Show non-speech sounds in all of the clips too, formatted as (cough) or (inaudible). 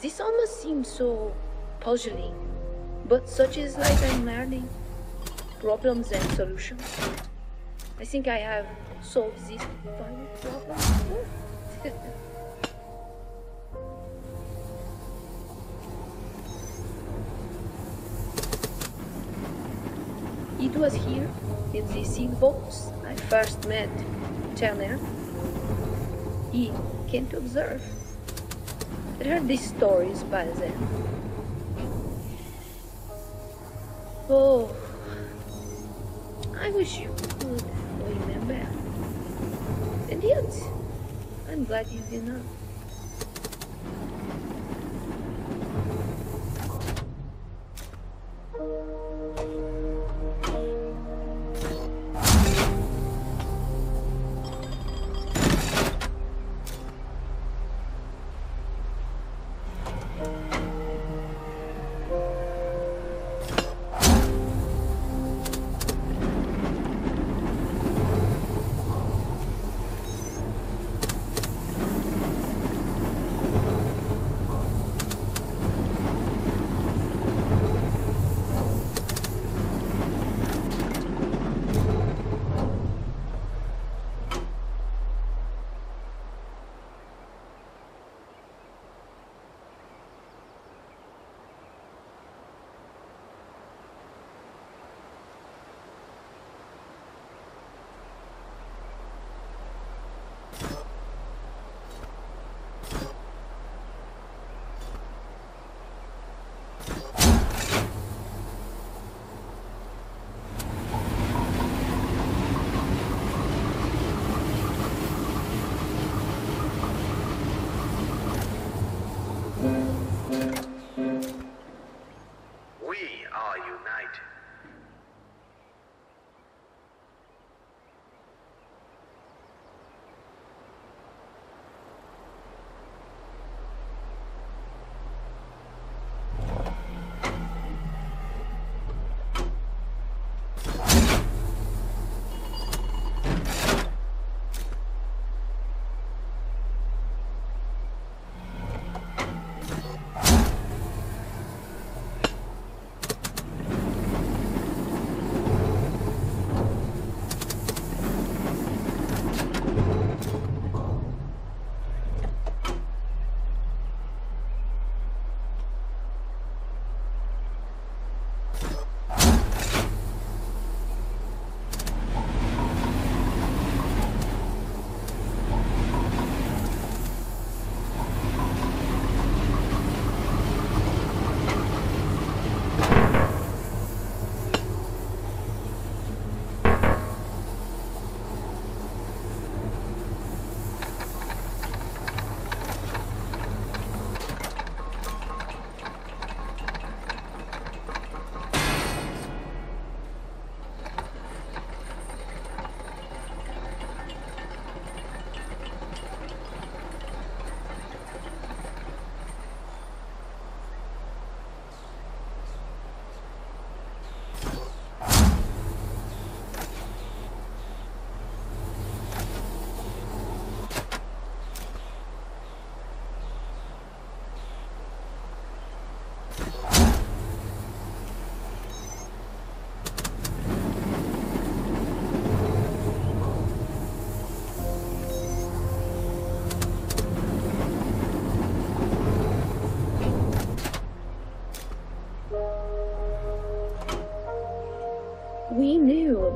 This almost seems so puzzling, but such is life I'm learning. Problems and solutions. I think I have solved this final problem. (laughs) it was here, in the seed box, I first met Turner. He came to observe. I heard these stories by then. Oh, I wish you could remember. And yet, I'm glad you did not.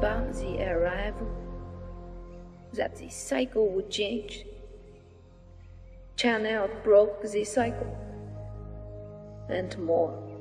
About the arrival, that the cycle would change. Channel broke the cycle, and more.